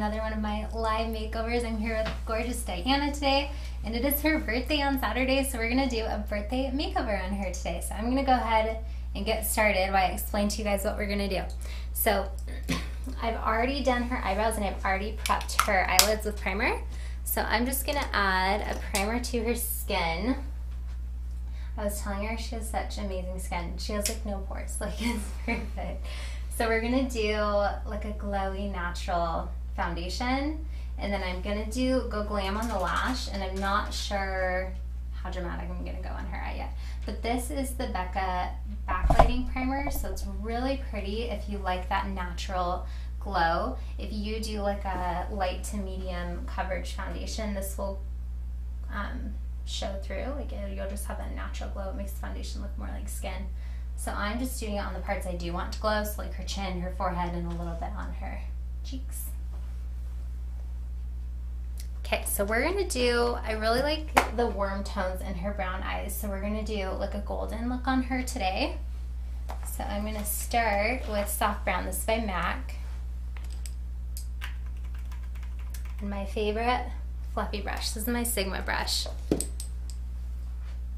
another one of my live makeovers. I'm here with gorgeous Diana today and it is her birthday on Saturday so we're to do a birthday makeover on her today. So I'm to go ahead and get started while I explain to you guys what we're to do. So I've already done her eyebrows and I've already prepped her eyelids with primer. So I'm just to add a primer to her skin. I was telling her she has such amazing skin. She has like no pores, like it's perfect. So we're gonna do like a glowy natural foundation and then I'm gonna do Go Glam on the lash and I'm not sure how dramatic I'm gonna go on her eye yet. But this is the Becca backlighting primer so it's really pretty if you like that natural glow. If you do like a light to medium coverage foundation this will um, show through like you'll just have that natural glow. It makes the foundation look more like skin. So I'm just doing it on the parts I do want to glow, so like her chin, her forehead, and a little bit on her cheeks. Okay, so we're gonna do, I really like the warm tones in her brown eyes, so we're gonna do like a golden look on her today. So I'm gonna start with Soft Brown, this is by MAC. And my favorite fluffy brush, this is my Sigma brush.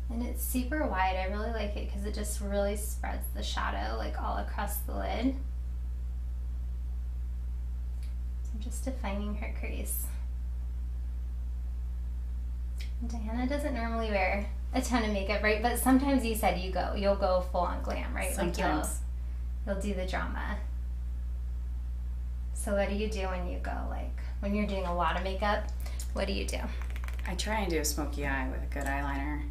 And it's super wide. I really like it because it just really spreads the shadow like all across the lid. So I'm just defining her crease. Diana doesn't normally wear a ton of makeup, right? But sometimes you said you go, you'll go full on glam, right? Sometimes. Like you'll, you'll do the drama. So what do you do when you go, like, when you're doing a lot of makeup, what do you do? I try and do a smoky eye with a good eyeliner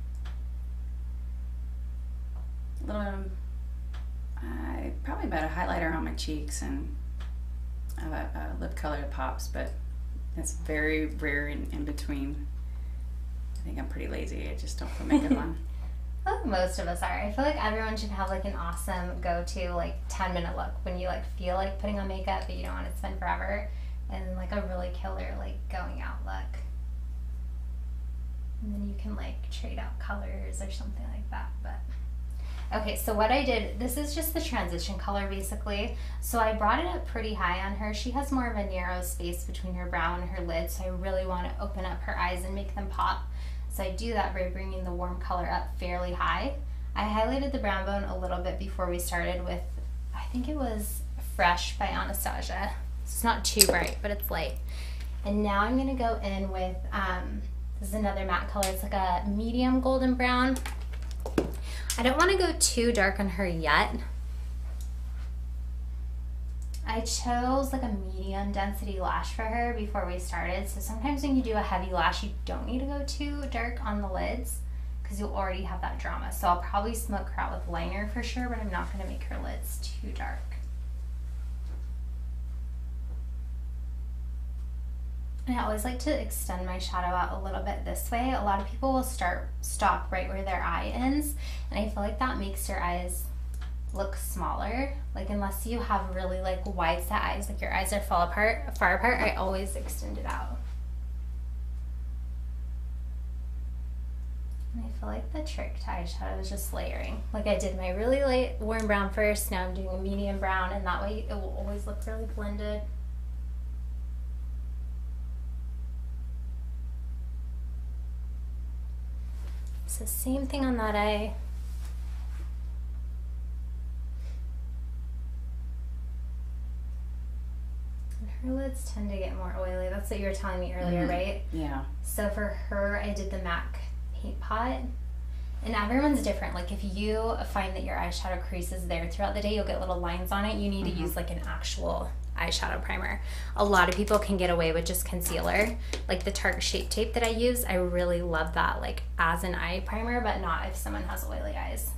a little bit of, uh, probably about a highlighter on my cheeks and a, a lip color that pops, but that's very rare in, in between. I think I'm pretty lazy. I just don't put makeup on. Most of us are. I feel like everyone should have like an awesome go-to like 10 minute look when you like feel like putting on makeup but you don't want to spend forever and like a really killer like going out look. And then you can like trade out colors or something like that. But Okay, so what I did, this is just the transition color basically. So I brought it up pretty high on her. She has more of a narrow space between her brow and her lid, so I really want to open up her eyes and make them pop. So I do that by bringing the warm color up fairly high. I highlighted the brow bone a little bit before we started with, I think it was Fresh by Anastasia. It's not too bright, but it's light. And now I'm gonna go in with, um, this is another matte color. It's like a medium golden brown. I don't want to go too dark on her yet. I chose like a medium density lash for her before we started. So sometimes when you do a heavy lash, you don't need to go too dark on the lids because you'll already have that drama. So I'll probably smoke her out with liner for sure, but I'm not going to make her lids too dark. And I always like to extend my shadow out a little bit this way. A lot of people will start stop right where their eye ends, and I feel like that makes your eyes look smaller. Like unless you have really like wide set eyes, like your eyes are fall apart, far apart, I always extend it out. And I feel like the trick to eyeshadow is just layering. Like I did my really light warm brown first, now I'm doing a medium brown, and that way it will always look really blended. So same thing on that eye. And her lids tend to get more oily. That's what you were telling me earlier, mm -hmm. right? Yeah. So for her, I did the MAC paint pot. And everyone's different. Like if you find that your eyeshadow crease is there throughout the day, you'll get little lines on it. You need mm -hmm. to mm-hmm. use like an actual eyeshadow primer. A lot of people can get away with just concealer. Like the Tarte Shape Tape that I use, I really love that like as an eye primer, but not if someone has oily eyes.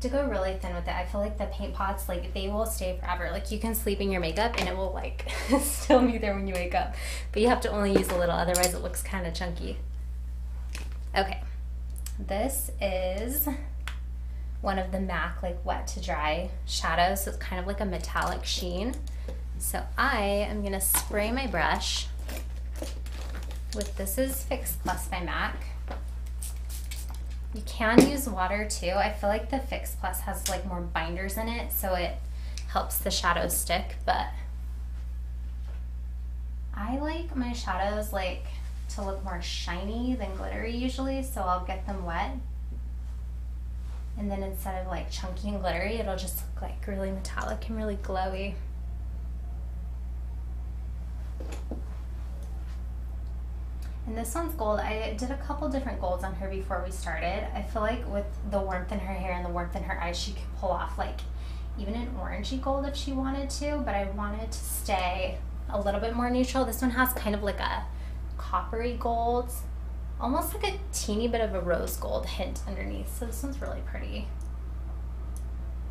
To go really thin with it. I feel like the paint pots, like they will stay forever. Like you can sleep in your makeup and it will like still be there when you wake up. But you have to only use a little, otherwise it looks kind of chunky. Okay, this is one of the MAC like wet to dry shadows. So it's kind of like a metallic sheen. So I am gonna spray my brush with, this is Fix Plus by MAC. You can use water too. I feel like the Fix Plus has like more binders in it, so it helps the shadows stick, but I like my shadows like to look more shiny than glittery usually, so I'll get them wet. And then instead of like chunky and glittery, it'll just look like really metallic and really glowy. And this one's gold. I did a couple different golds on her before we started. I feel like with the warmth in her hair and the warmth in her eyes, she could pull off like even an orangey gold if she wanted to, but I wanted to stay a little bit more neutral. This one has kind of like a coppery gold, almost like a teeny bit of a rose gold hint underneath. So this one's really pretty.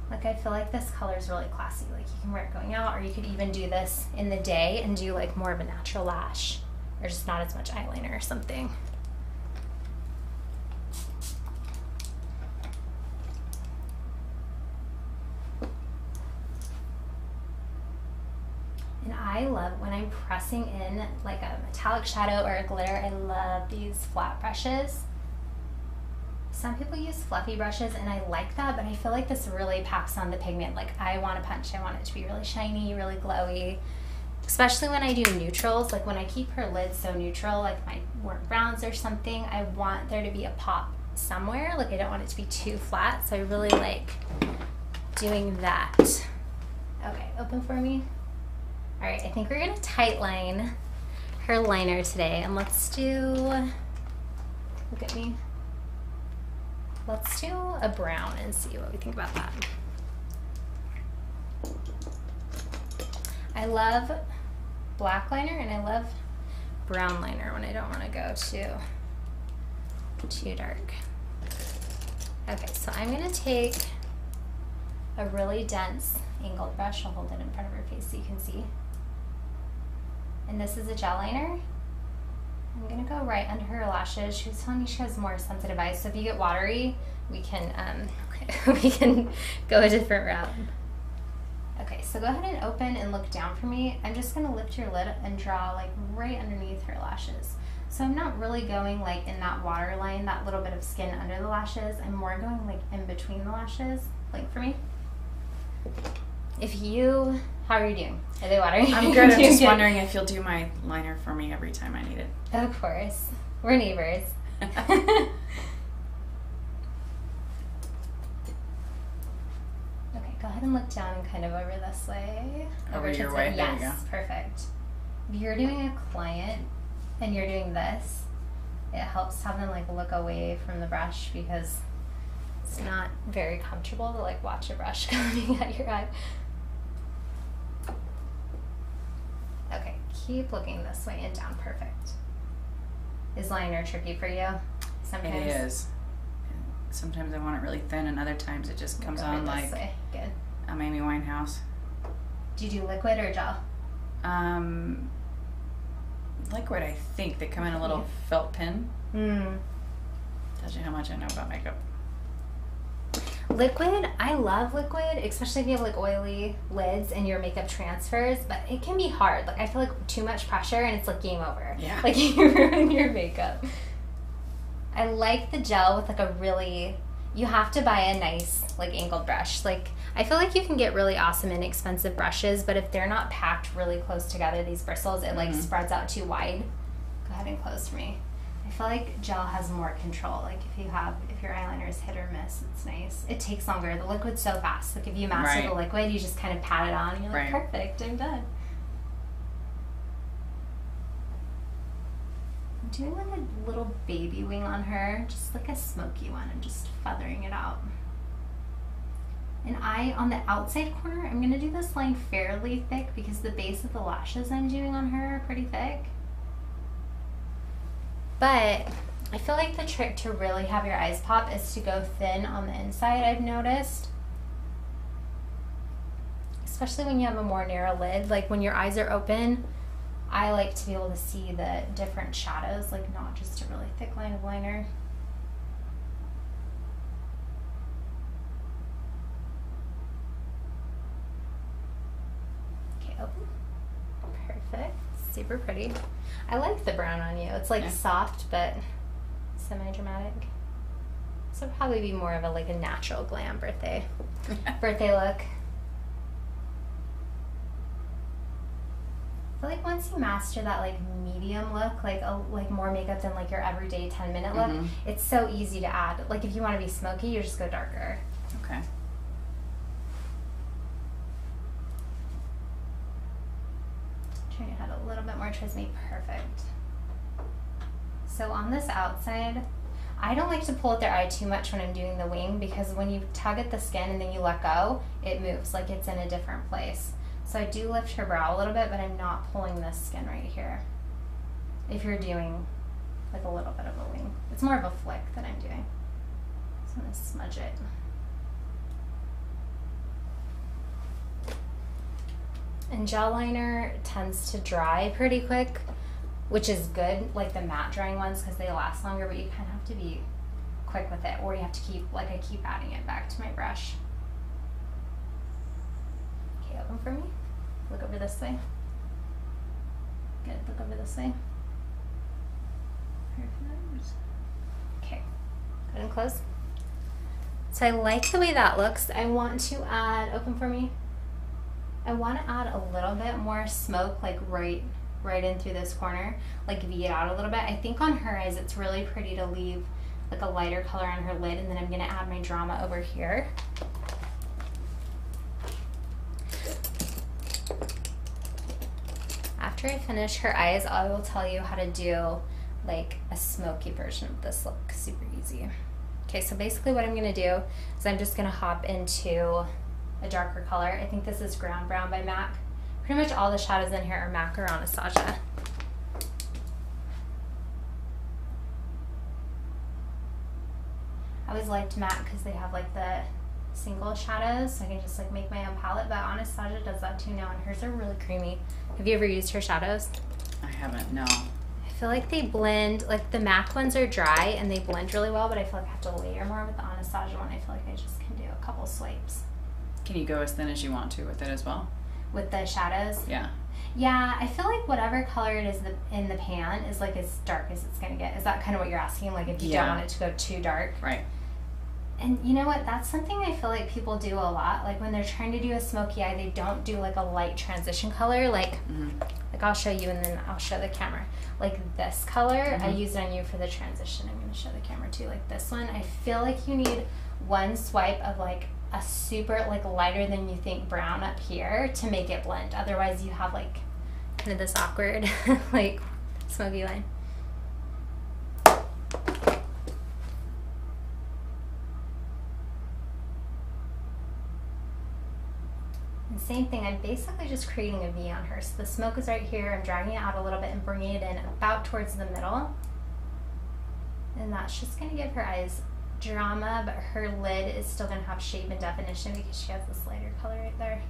Like I feel like this color is really classy. Like you can wear it going out or you could even do this in the day and do like more of a natural lash or just not as much eyeliner or something. And I love when I'm pressing in like a metallic shadow or a glitter, I love these flat brushes. Some people use fluffy brushes and I like that, but I feel like this really packs on the pigment. Like I want to punch, I want it to be really shiny, really glowy especially when I do neutrals, like when I keep her lid so neutral, like my warm browns or something, I want there to be a pop somewhere. Like I don't want it to be too flat, so I really like doing that. Okay, open for me. All right, I think we're gonna tight line her liner today, and let's do, look at me. Let's do a brown and see what we think about that. I love black liner and I love brown liner when I don't want to go too too dark. Okay, so I'm going to take a really dense angled brush. I'll hold it in front of her face so you can see. And this is a gel liner. I'm going to go right under her lashes. She was telling me she has more sensitive eyes, so if you get watery, we can um, we can go a different route. Okay, so go ahead and open and look down for me. I'm just gonna lift your lid and draw like right underneath her lashes. So I'm not really going like in that water line, that little bit of skin under the lashes. I'm more going like in between the lashes. Blink for me. If you, how are you doing? Are they watering? I'm good. I'm just wondering if you'll do my liner for me every time I need it. Of course. We're neighbors. go ahead and look down and kind of over this way. Over, over your way. There yes, you perfect. If you're doing a client and you're doing this, it helps have them like look away from the brush because it's not very comfortable to like watch a brush coming at your eye. Okay, keep looking this way and down. Perfect. Is liner tricky for you? Sometimes. It is sometimes I want it really thin, and other times it just comes on like Good. I'm Amy Winehouse. Do you do liquid or gel? Um, liquid, I think. They come in a little felt pin. Hmm. Tells you how much I know about makeup. Liquid, I love liquid, especially if you have like oily lids and your makeup transfers, but it can be hard. Like I feel like too much pressure and it's like game over. Yeah. Like you ruin your makeup. I like the gel with like a really you have to buy a nice like angled brush. Like I feel like you can get really awesome inexpensive brushes, but if they're not packed really close together, these bristles, it like mm-hmm. spreads out too wide. Go ahead and close for me. I feel like gel has more control. Like if you have, if your eyeliner is hit or miss, it's nice. It takes longer. The liquid's so fast. Like if you master right. the liquid, you just kind of pat it on and you're like, right. perfect, I'm done. I'm doing like a little baby wing on her, just like a smoky one, and just feathering it out. And I, on the outside corner, I'm gonna do this line fairly thick because the base of the lashes I'm doing on her are pretty thick. But I feel like the trick to really have your eyes pop is to go thin on the inside, I've noticed. Especially when you have a more narrow lid, like when your eyes are open, I like to be able to see the different shadows, like not just a really thick line of liner. Okay, open. Perfect. Super pretty. I like the brown on you. It's like yeah. soft but semi-dramatic. This will probably be more of a like a natural glam birthday birthday look. I feel like once you master that like medium look, like a, like more makeup than like your everyday ten minute look, Mhm. it's so easy to add. Like if you want to be smoky, you just go darker. Okay. Turn your head a little bit more towards me. Perfect. So on this outside, I don't like to pull at their eye too much when I'm doing the wing because when you tug at the skin and then you let go, it moves like it's in a different place. So I do lift her brow a little bit, but I'm not pulling this skin right here. If you're doing like a little bit of a wing, it's more of a flick that I'm doing. So I'm gonna smudge it. And gel liner tends to dry pretty quick, which is good, like the matte drying ones, because they last longer, but you kind of have to be quick with it, or you have to keep, like, I keep adding it back to my brush. Okay, open for me. Look over this way. Good, look over this way. Okay, good and close. So I like the way that looks. I want to add, open for me. I want to add a little bit more smoke, like right, right in through this corner, like V it out a little bit. I think on her eyes, it's really pretty to leave like a lighter color on her lid, and then I'm gonna add my drama over here. After I finish her eyes, I will tell you how to do like a smoky version of this look. Super easy. Okay, so basically what I'm gonna do is I'm just gonna hop into a darker color. I think this is Ground Brown by MAC. Pretty much all the shadows in here are MAC or Anastasia. I always liked MAC because they have like the single shadows, so I can just like make my own palette. But Anastasia does that too now, and hers are really creamy. Have you ever used her shadows? I haven't. No. I feel like they blend, like the MAC ones are dry and they blend really well, but I feel like I have to layer more with the Anastasia one. I feel like I just can do a couple swipes Can you go as thin as you want to with it as well? with the shadows. Yeah. Yeah, I feel like whatever color it is in the pan is like as dark as it's gonna get. Is that kind of what you're asking? Like if you Yeah. don't want it to go too dark? Right. And you know what? That's something I feel like people do a lot. Like when they're trying to do a smoky eye, they don't do like a light transition color. Like hmm like I'll show you and then I'll show the camera. Like this color, I Mhm. used on you for the transition. I'm gonna show the camera too. Like this one, I feel like you need one swipe of like a super like lighter than you think brown up here to make it blend. Otherwise, you have like kind of this awkward like smoky line. Same thing, I'm basically just creating a V on her. So the smoke is right here, I'm dragging it out a little bit and bringing it in about towards the middle. And that's just gonna give her eyes drama, but her lid is still gonna have shape and definition because she has this lighter color right there.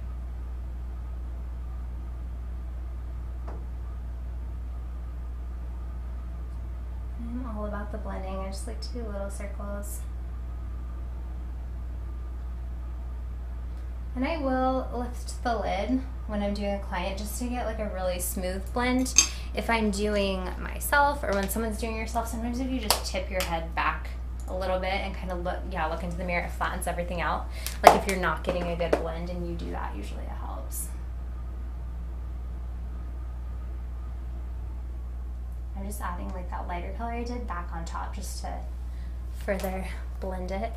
I'm all about the blending. I just like to do little circles. And I will lift the lid when I'm doing a client just to get like a really smooth blend. If I'm doing myself or when someone's doing yourself, sometimes if you just tip your head back a little bit and kind of look, yeah, look into the mirror, it flattens everything out. Like if you're not getting a good blend and you do that, usually it helps. I'm just adding like that lighter color I did back on top just to further blend it.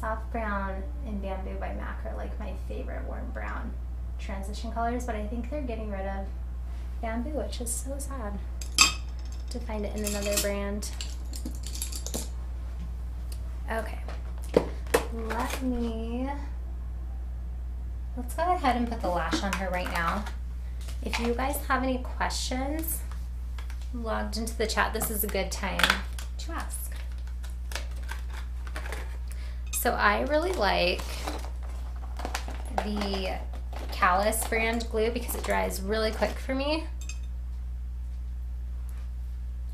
Soft brown and bamboo by MAC are like my favorite warm brown transition colors, but I think they're getting rid of bamboo, which is so sad to find it in another brand. Okay, let me, let's go ahead and put the lash on her right now. If you guys have any questions, logged into the chat, this is a good time to ask. So I really like the Callus brand glue because it dries really quick for me.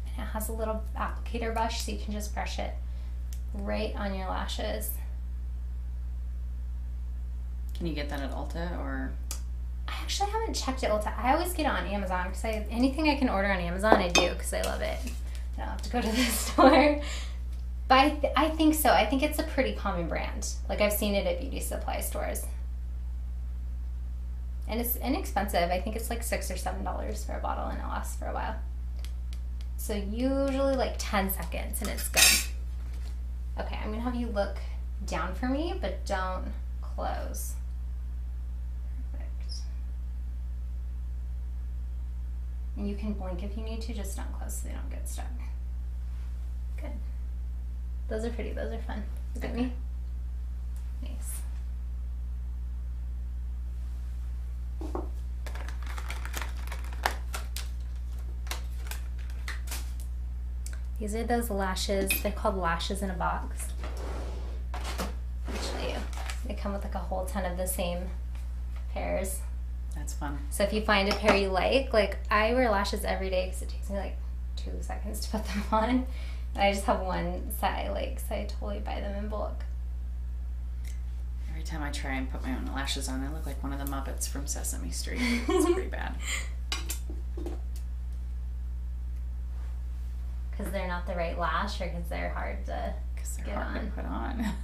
And it has a little applicator brush so you can just brush it right on your lashes. Can you get that at Ulta or? I actually haven't checked at Ulta. I always get on Amazon because I anything I can order on Amazon, I do because I love it. I don't have to go to the store. But I, th- I think so. I think it's a pretty common brand. Like I've seen it at beauty supply stores. And it's inexpensive. I think it's like six or seven dollars for a bottle and it lasts for a while. So usually like 10 seconds and it's good. Okay, I'm gonna have you look down for me, but don't close. Perfect. And you can blink if you need to, just don't close so they don't get stuck. Good. Those are pretty, those are fun. Look at me. Nice. These are those lashes. They're called lashes in a box. I'll show you. They come with like a whole ton of the same pairs. That's fun. So if you find a pair you like, like I wear lashes every day because it takes me like two seconds to put them on. And I just have one set I like, so I totally buy them in bulk. Every time I try and put my own lashes on, I look like one of the Muppets from Sesame Street. It's pretty bad. Because they're not the right lash or because they're hard to. Because they're Get hard on. to put on.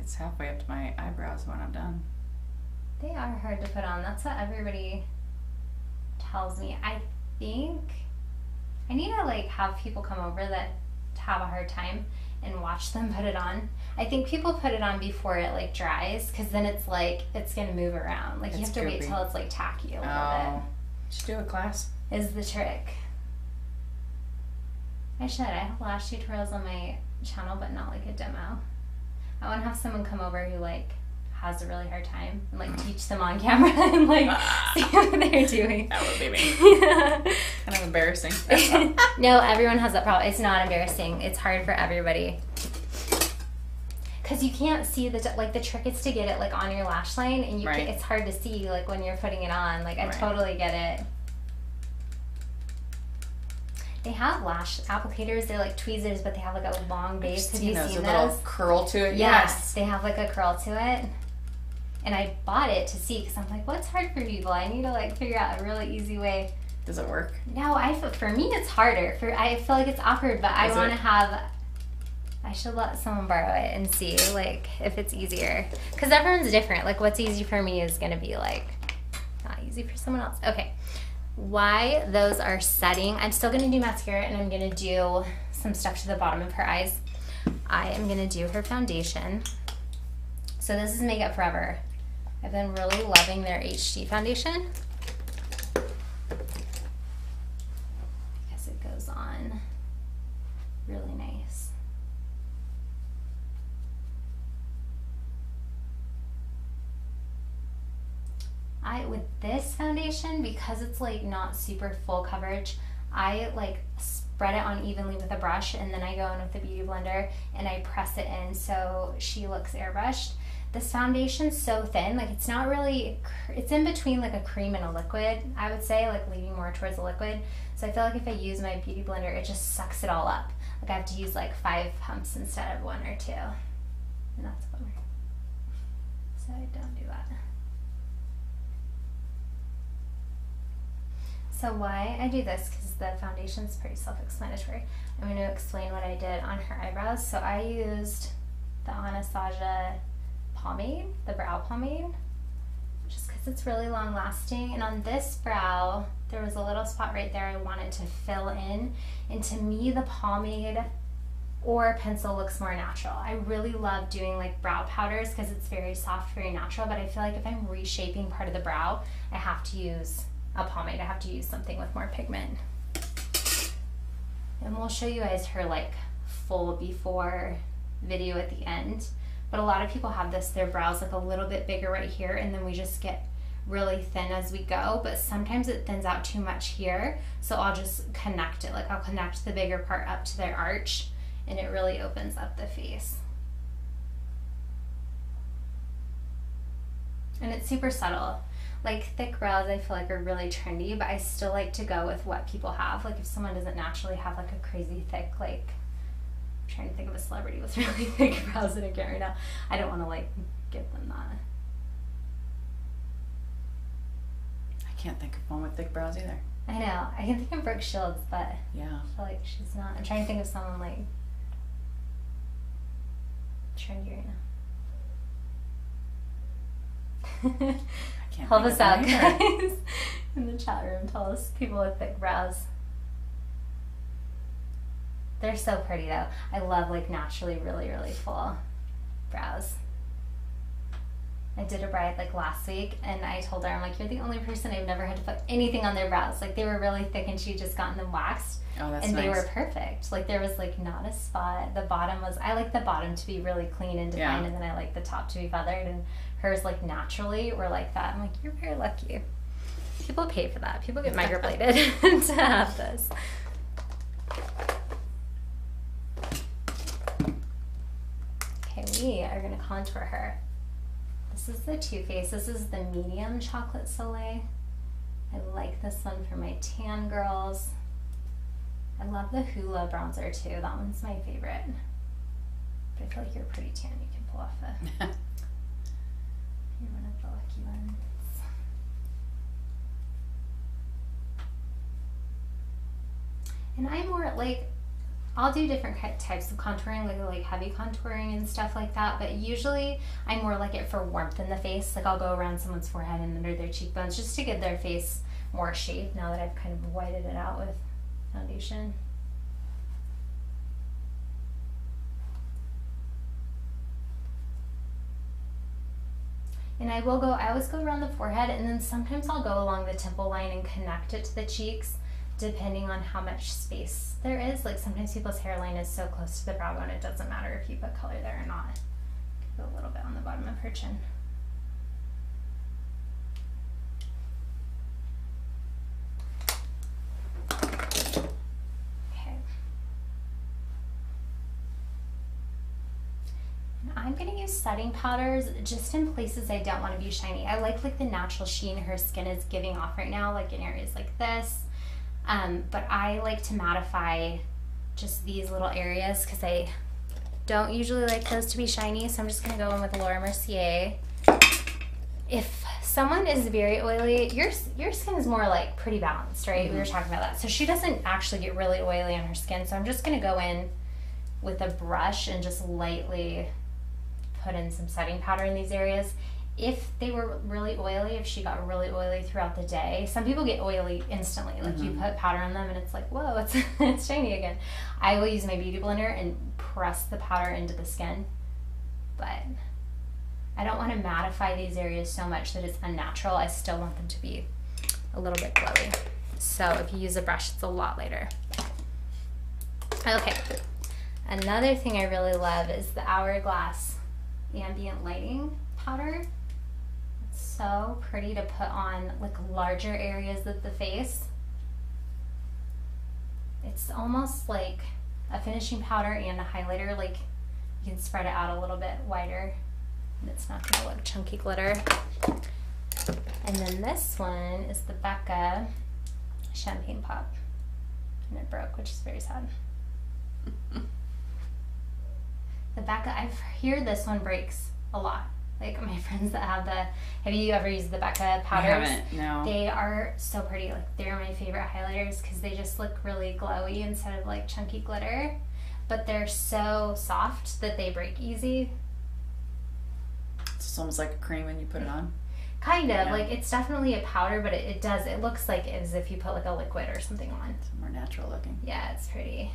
it's halfway up to my eyebrows when I'm done. They are hard to put on. That's what everybody tells me. I think I need to like have people come over that have a hard time and watch them put it on. I think people put it on before it like dries because then it's like it's gonna move around. Like you have to wait till it's like tacky a little Oh. Should do a class. Is the trick. I should. I have lash tutorials on my channel, but not like a demo. I want to have someone come over who like has a really hard time and like teach them on camera and like Ah. see what they're doing. That would be me. Yeah. Kind of embarrassing. no, everyone has that problem. It's not embarrassing. It's hard for everybody. Cause you can't see the like the trick is to get it like on your lash line, and you Right. it's hard to see like when you're putting it on. Like I Right. totally get it. They have lash applicators. They're like tweezers, but they have like a long base. Have you those, seen a little curl to it. Yes. they have like a curl to it. And I bought it to see because I'm like, what's hard for people? I need to like figure out a really easy way Does it work? no, I for me it's harder. For I feel like it's awkward, but I want to have. I should let someone borrow it and see like if it's easier, because everyone's different. Like what's easy for me is gonna be like not easy for someone else. Okay, why those are setting? I'm still gonna do mascara and I'm gonna do some stuff to the bottom of her eyes. I am gonna do her foundation. So this is Makeup Forever. I've been really loving their HD foundation. because it goes on really nice. I with this foundation because it's like not super full coverage, I like spread it on evenly with a brush and then I go in with the beauty blender and I press it in so she looks airbrushed. This foundation's so thin, like it's not really, it's in between like a cream and a liquid, I would say, like leaning more towards a liquid. So I feel like if I use my beauty blender, it just sucks it all up. Like I have to use like five pumps instead of one or two. And that's a bummer. So I don't do that. So why I do this, because the foundation is pretty self-explanatory. I'm going to explain what I did on her eyebrows. So I used the Anastasia pomade, the brow pomade, just because it's really long lasting. And on this brow, there was a little spot right there I wanted to fill in. And to me, the pomade or pencil looks more natural. I really love doing like brow powders because it's very soft, very natural. But I feel like if I'm reshaping part of the brow, I have to use a pomade. I have to use something with more pigment. And we'll show you guys her like full before video at the end. But a lot of people have this, their brows look a little bit bigger right here, and then we just get really thin as we go. But sometimes it thins out too much here. So I'll just connect it. Like I'll connect the bigger part up to their arch, and it really opens up the face. And it's super subtle. Like thick brows, I feel like are really trendy, but I still like to go with what people have. Like if someone doesn't naturally have like a crazy thick, like trying to think of a celebrity with really thick brows that I can't right now. I don't want to like give them that. I can't think of one with thick brows either. I know. I can think of Brooke Shields, but Yeah. I feel like she's not. I'm trying to think of someone like trendier now. I can't Help us out, guys, in the chat room. Tell us people with thick brows. They're so pretty though. I love like naturally really really full brows. I did a bride like last week, and I told her I'm like, you're the only person I've never had to put anything on their brows. Like they were really thick, and she just gotten them waxed, Oh, that's and nice. they were perfect. Like there was like not a spot. The bottom was I like the bottom to be really clean and defined, Yeah. and then I like the top to be feathered. And hers like naturally were like that. I'm like, you're very lucky. People pay for that. People get microbladed to have this. Okay, we are gonna contour her. This is the Too Faced. This is the medium chocolate soleil. I like this one for my tan girls. I love the Hoola bronzer too. That one's my favorite. But I feel like you're pretty tan. You can pull off a. You're one of the lucky ones. And I'm more like, I'll do different types of contouring, like like heavy contouring and stuff like that. But usually, I more like it for warmth in the face. Like I'll go around someone's forehead and under their cheekbones just to give their face more shape. Now that I've kind of whited it out with foundation. And I will go, I always go around the forehead and then sometimes I'll go along the temple line and connect it to the cheeks depending on how much space there is. Like sometimes people's hairline is so close to the brow bone, it doesn't matter if you put color there or not. A little bit on the bottom of her chin. Okay. I'm gonna use setting powders just in places I don't want to be shiny. I like like the natural sheen her skin is giving off right now, like in areas like this. Um, but I like to mattify just these little areas because I don't usually like those to be shiny. So I'm just gonna go in with Laura Mercier. If someone is very oily, your your skin is more like pretty balanced, right? We were talking about that. So she doesn't actually get really oily on her skin. So I'm just gonna go in with a brush and just lightly put in some setting powder in these areas. If they were really oily, if she got really oily throughout the day, some people get oily instantly. Like you mm-hmm. put powder on them and it's like, whoa, it's it's shiny again. I will use my beauty blender and press the powder into the skin, but I don't want to mattify these areas so much that it's unnatural. I still want them to be a little bit glowy. So if you use a brush, it's a lot lighter. Okay. Another thing I really love is the Hourglass ambient lighting powder. So pretty to put on like larger areas of the face. It's almost like a finishing powder and a highlighter. Like you can spread it out a little bit wider and it's not gonna look chunky glitter. And then this one is the Becca Champagne Pop. And it broke, which is very sad. The Becca, I've heard this one breaks a lot. Like my friends that have the, have you ever used the Becca I haven't. No. They are so pretty. Like they're my favorite highlighters because they just look really glowy instead of like chunky glitter. But they're so soft that they break easy. It's almost like a cream when you put it on. Kind of Yeah. like it's definitely a powder, but it, it does. It looks like as if you put like a liquid or something on. It's more natural looking. Yeah, it's pretty.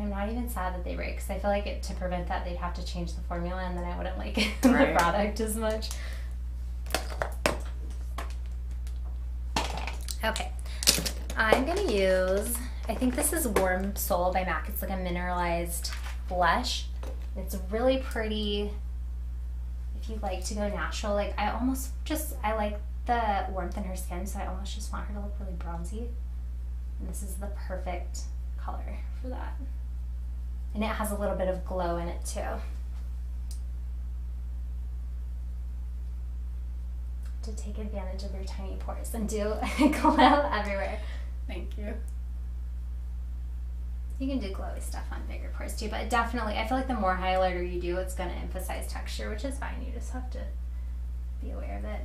And I'm not even sad that they break because I feel like it, to prevent that they'd have to change the formula and then I wouldn't like the product as much. Okay, I'm gonna use. I think this is Warm Soul by MAC. It's like a mineralized blush. It's really pretty. If you like to go natural, like I almost just I like the warmth in her skin, so I almost just want her to look really bronzy. And this is the perfect color for that. And it has a little bit of glow in it too. To take advantage of your tiny pores and do glow everywhere. Thank you. You can do glowy stuff on bigger pores too, but definitely, I feel like the more highlighter you do, it's going to emphasize texture, which is fine. You just have to be aware of it.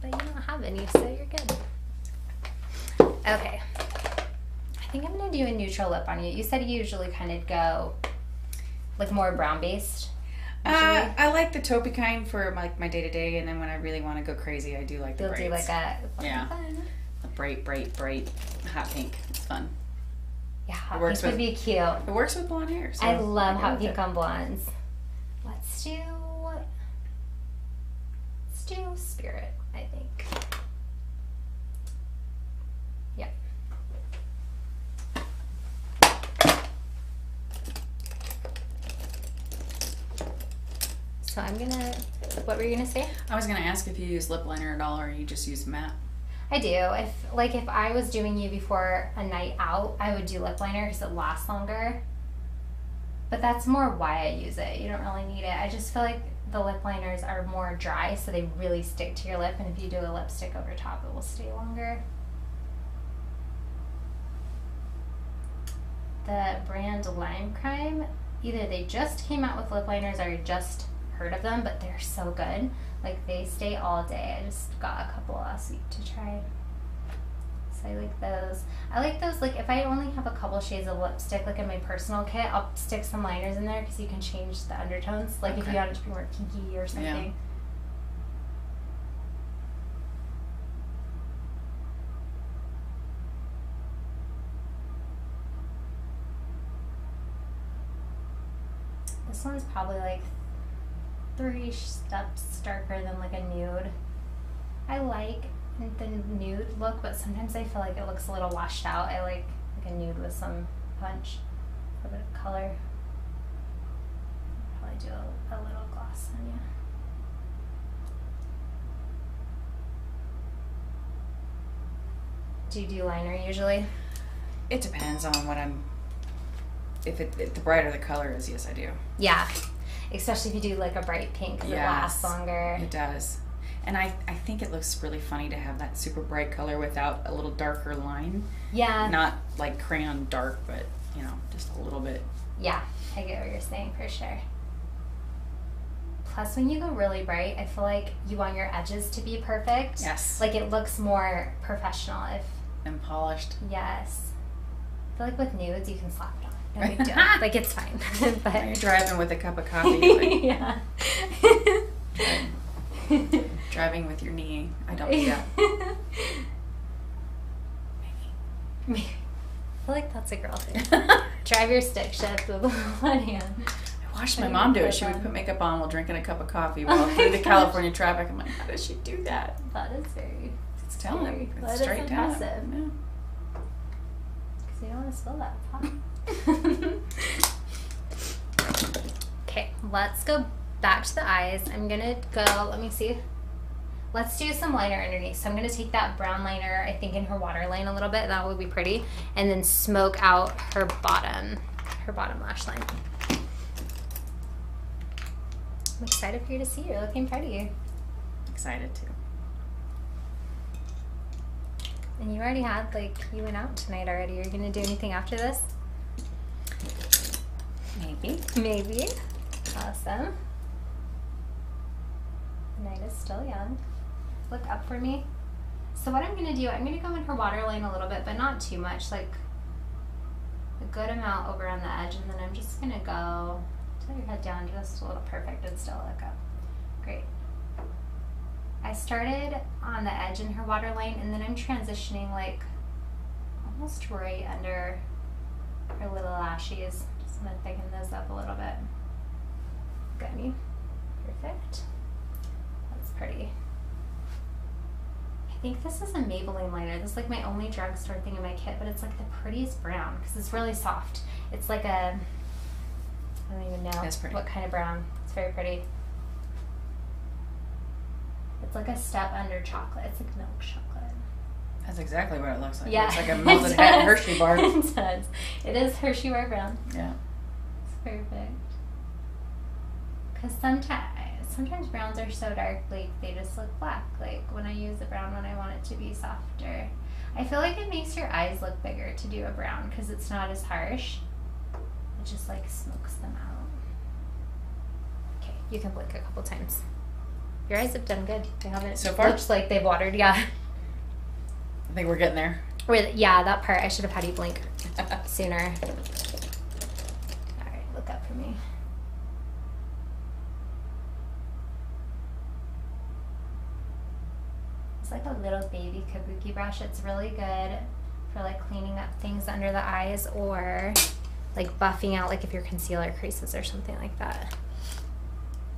but you don't have any, so you're good. Okay. I think I'm gonna do a neutral lip on you. You said you usually kind of go like more brown based. Uh, I like the taupey kind for my, like my day to day, and then when I really want to go crazy, I do like the You'll do like a Yeah. fun. a bright, bright, bright hot pink. It's fun. Yeah, hot works pink would be cute. It works with blonde hair. So I love go hot with pink on blondes. Let's do let's do spirit, I think. So I'm gonna what were you gonna say? I was gonna ask if you use lip liner at all, or you just use matte. I do. If like if I was doing you before a night out, I would do lip liner because it lasts longer. But that's more why I use it. You don't really need it. I just feel like the lip liners are more dry, so they really stick to your lip. And if you do a lipstick over top, it will stay longer. The brand Lime Crime, either they just came out with lip liners or just heard of them, but they're so good. Like they stay all day. I just got a couple last week to try. So I like those. I like those. Like if I only have a couple shades of lipstick, like in my personal kit, I'll stick some liners in there because you can change the undertones. Like if you want it to be more pinky or something. This one's probably like three steps darker than like a nude. I like the nude look, but sometimes I feel like it looks a little washed out. I like like a nude with some punch, a bit of color. Probably do a, a little gloss on you. Do you do liner usually? It depends on what I'm. If it if the brighter the color is, yes, I do. Yeah, especially if you do like a bright pink, it lasts longer. It does. And I, I think it looks really funny to have that super bright color without a little darker line. Yeah, Not like crayon dark, but you know, just a little bit. Yeah, I get what you're saying for sure. Plus, when you go really bright, I feel like you want your edges to be perfect. Yes. Like it looks more professional if, and polished. yes. I feel like with nudes, you can slap it on. No big deal. like it's fine. When you're driving with a cup of coffee, like, yeah. driving with your knee. I don't do that. Maybe. I feel like that's a girl thing. Drive your stick shift with one hand. I watched my mom do it. She would put makeup on while drinking a cup of coffee Oh while my through the gosh. California traffic. I'm like, how does she do that? That is very. It's telling Very- it. that It's is straight down. impressive. Yeah. Because you don't want to spill that. okay, let's go back to the eyes. I'm gonna go. Let me see. Let's do some liner underneath. So I'm gonna take that brown liner, I think, in her waterline a little bit. That would be pretty, and then smoke out her bottom, her bottom lash line. I'm excited for you to see. You're looking pretty. Excited too. And you already had like you went out tonight already. Are you gonna do anything after this? Maybe. Maybe. Awesome. The night is still young. Look up for me. So what I'm gonna do, I'm gonna go in her waterline a little bit, but not too much, like a good amount over on the edge, and then I'm just gonna go till your head down just a little perfect and still look up. Great. I started on the edge in her waterline, and then I'm transitioning like almost right under her little lashes. Just gonna thicken those up a little bit. Good. Perfect. That's pretty. I think this is a Maybelline liner. This is like my only drugstore thing in my kit, but it's like the prettiest brown because it's really soft. It's like a, I don't even know what kind of brown. It's very pretty. It's like a step under chocolate. It's like milk chocolate. That's exactly what it looks like. Yeah, It's like a it melted does. Hershey bar. it does. It is Hershey bar brown. Yeah. It's perfect. Cause sometimes sometimes browns are so dark, like they just look black. Like when I use a brown one, I want it to be softer. I feel like it makes your eyes look bigger to do a brown because it's not as harsh. It just like smokes them out. Okay, you can blink a couple times. Your eyes have done good. They haven't. So far? Looks like they've watered. Yeah. I think we're getting there. Wait, yeah, that part. I should have had you blink sooner. Look up for me. It's like a little baby kabuki brush. It's really good for like cleaning up things under the eyes or like buffing out like if your concealer creases or something like that.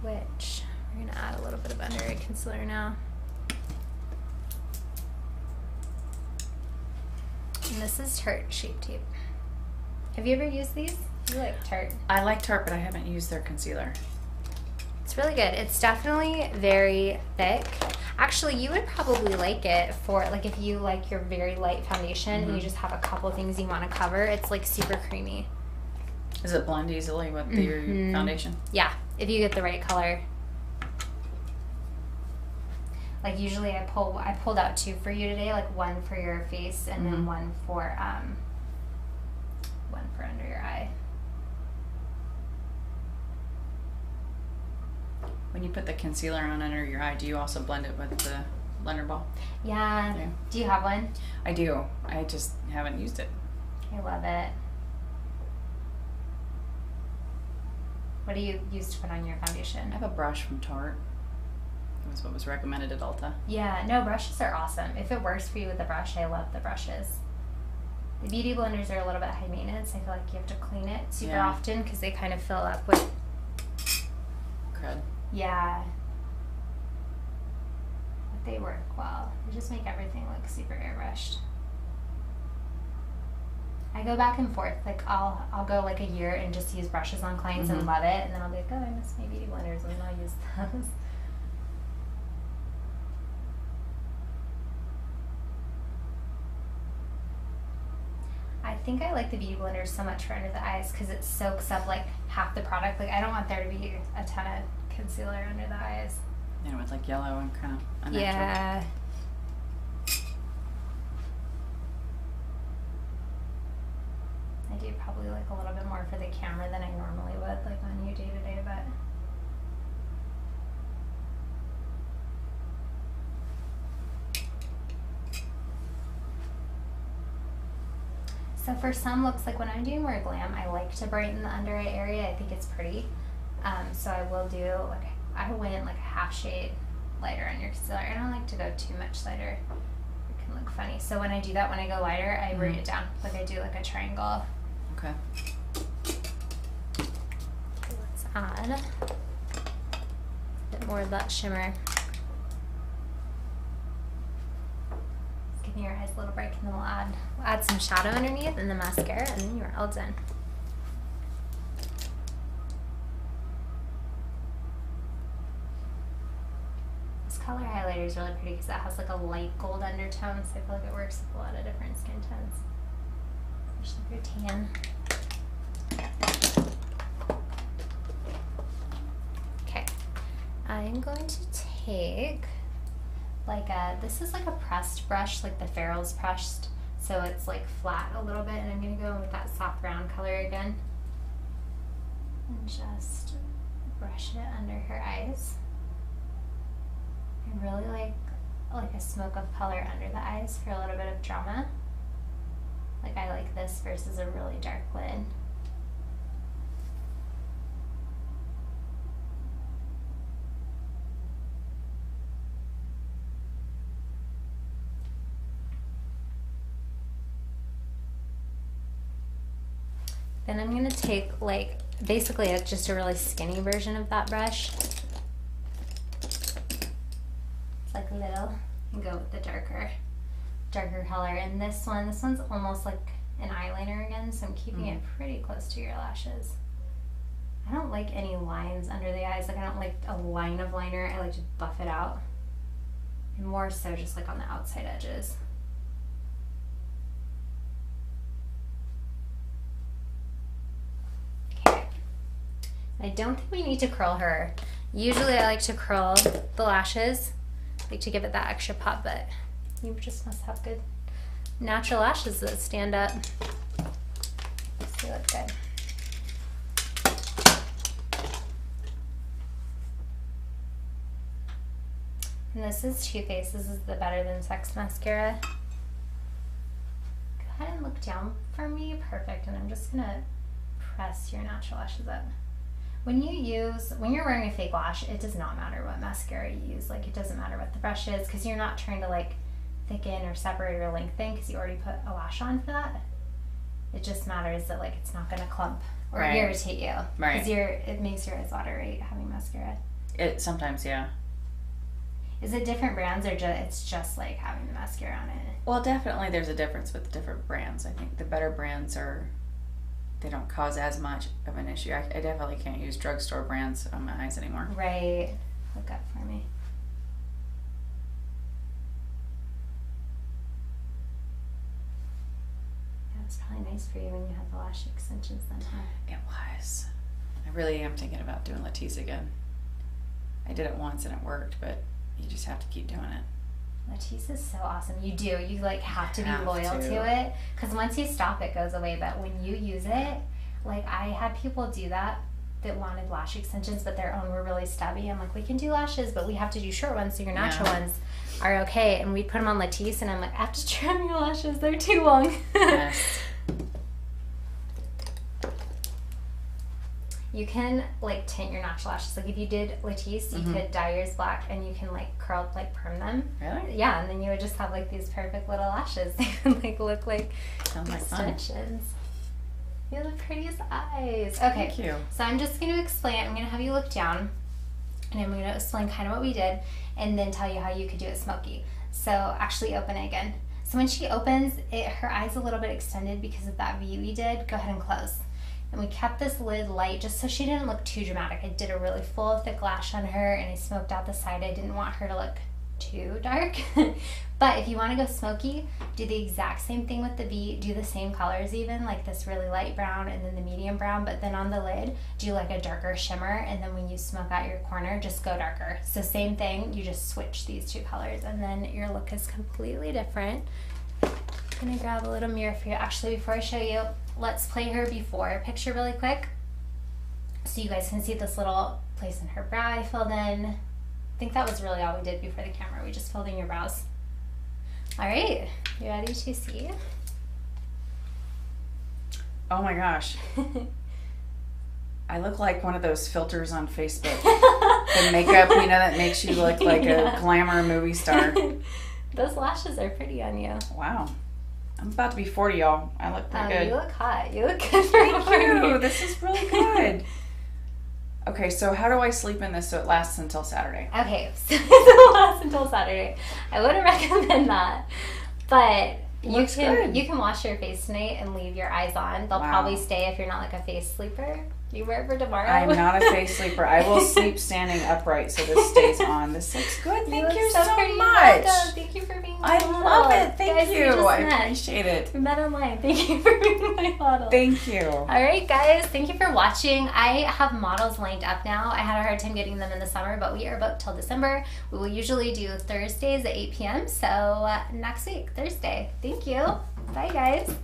Which we're gonna add a little bit of under eye concealer now. And this is Tarte Shape Tape. Have you ever used these? You like Tarte. I like Tarte, but I haven't used their concealer. It's really good. It's definitely very thick. Actually, you would probably like it for like if you like your very light foundation and you Mhm. just have a couple things you want to cover. It's like super creamy. Does it blend easily with the- your Mhm. foundation? Yeah, if you get the right color. Like usually I pull I pulled out two for you today, like one for your face and then Mhm. one for um one for under your eye. When you put the concealer on under your eye, do you also blend it with the blender ball? Yeah. Yeah. Do you have one? I do. I just haven't used it. I love it. What do you use to put on your foundation? I have a brush from Tarte. It was what was recommended at Ulta. Yeah, no, brushes are awesome. If it works for you with a brush, I love the brushes. The beauty blenders are a little bit high maintenance. I feel like you have to clean it super Yeah. often because they kind of fill up with, Crud. Yeah. But they work well. They just make everything look super airbrushed. I go back and forth. Like I'll I'll go like a year and just use brushes on clients and Mhm. love it, and then I'll be like, oh, I miss my beauty blenders, and I'll use those. I think I like the beauty blender so much for under the eyes because it soaks up like half the product. Like I don't want there to be a ton of concealer under the eyes. And it was like yellow and kind of unnatural. Yeah. I do probably like a little bit more for the camera than I normally would, like on you day to day, but. So for some looks, like when I'm doing more glam, I like to brighten the under eye area. I think it's pretty. Um, so I will do like I went like a half shade lighter on your concealer. I don't like to go too much lighter. It can look funny. So when I do that, when I go lighter, I bring Mhm. it down. Like I do like a triangle. Okay. Okay, let's add a bit more of that shimmer. Just Giving your eyes a little break, and then we'll add we'll add some shadow underneath and the mascara, and then you're all done. Color highlighter is really pretty because it has like a light gold undertone, so I feel like it works with a lot of different skin tones. Especially if you're tan. Okay, I'm going to take like a, this is like a pressed brush, like the Farrell's pressed, so it's like flat a little bit, and I'm gonna go in with that soft brown color again. And just brush it under her eyes. Really like like a smoke of color under the eyes for a little bit of drama. Like I like this versus a really dark lid. Then I'm gonna take like basically a, just a really skinny version of that brush. It's little and go with the darker, darker color. And this one, this one's almost like an eyeliner again, so I'm keeping it mm. pretty close to your lashes. I don't like any lines under the eyes. Like I don't like a line of liner. I like to buff it out. And more so just like on the outside edges. Okay. I don't think we need to curl her. Usually I like to curl the lashes, like to give it that extra pop, but you just must have good natural lashes that stand up. You look good. And this is Too Faced. This is the Better Than Sex mascara. Go ahead and look down for me. Perfect. And I'm just gonna press your natural lashes up. When you use, when you're wearing a fake lash, it does not matter what mascara you use. Like it doesn't matter what the brush is because you're not trying to like thicken or separate or lengthen because you already put a lash on for that. It just matters that like it's not gonna clump or Right. irritate you. Right. Because your it makes your eyes water, right? Having mascara. It sometimes, yeah. Is it different brands or just it's just like having the mascara on it? Well, definitely there's a difference with different brands. I think the better brands are they don't cause as much of an issue. I, I definitely can't use drugstore brands on my eyes anymore. Right. Look up for me. Yeah, it's probably nice for you when you have the lash extensions then, huh? It was. I really am thinking about doing Latisse again. I did it once and it worked, but you just have to keep doing it. Latisse is so awesome. You do. You like have to be Have loyal to. to it because once you stop, it goes away. But when you use it, like I had people do that that wanted lash extensions, but their own were really stubby. I'm like, we can do lashes, but we have to do short ones, so your natural Yeah. ones are okay. And we put them on Latisse, and I'm like, I have to trim your lashes. They're too long. Yes. You can like tint your natural lashes. Like if you did Latisse, you Mhm. could dye yours black and you can like curl, like perm them. Really? Yeah, and then you would just have like these perfect little lashes. They would like look like Sounds like fun. extensions. You have the prettiest eyes. Okay, Thank you. so I'm just going to explain. I'm going to have you look down, and I'm going to explain kind of what we did, and then tell you how you could do it smoky. So actually, open it again. So when she opens, it her eyes a little bit extended because of that V we did. Go ahead and close. And we kept this lid light just so she didn't look too dramatic. I did a really full thick lash on her, and I smoked out the side. I didn't want her to look too dark. but if you want to go smoky, do the exact same thing with the V. Do the same colors even, like this really light brown and then the medium brown. But then on the lid, do like a darker shimmer. And then when you smoke out your corner, just go darker. So same thing, you just switch these two colors. And then your look is completely different. I'm gonna grab a little mirror for you. Actually, before I show you, let's play her before picture really quick. So you guys can see this little place in her brow I filled in. I think that was really all we did before the camera. We just filled in your brows. All right, you ready to see? Oh my gosh. I look like one of those filters on Facebook. The makeup, you know, that makes you look like Yeah. a glamour movie star. Those lashes are pretty on you. Wow. I'm about to be 40, y'all. I look pretty Um, good. you look hot. You look good for Thank you. This is really good. Okay, so how do I sleep in this so it lasts until Saturday? Okay, so it lasts until Saturday. I wouldn't recommend that, but you Looks can good. you can wash your face tonight and leave your eyes on. They'll Wow. probably stay if you're not like a face sleeper. You wear it for tomorrow. I'm not a face sleeper. I will sleep standing upright so this stays on. This looks good. Thank look you so, pretty. much. Welcome. Thank you for being my I model. love it. Thank Guys, you. I met. appreciate it. We met online. Thank you for being my model. Thank you. All right, guys, thank you for watching. I have models lined up now. I had a hard time getting them in the summer, but we are booked till December. We will usually do Thursdays at 8 p.m. So uh, next week, Thursday. Thank you. Bye, guys.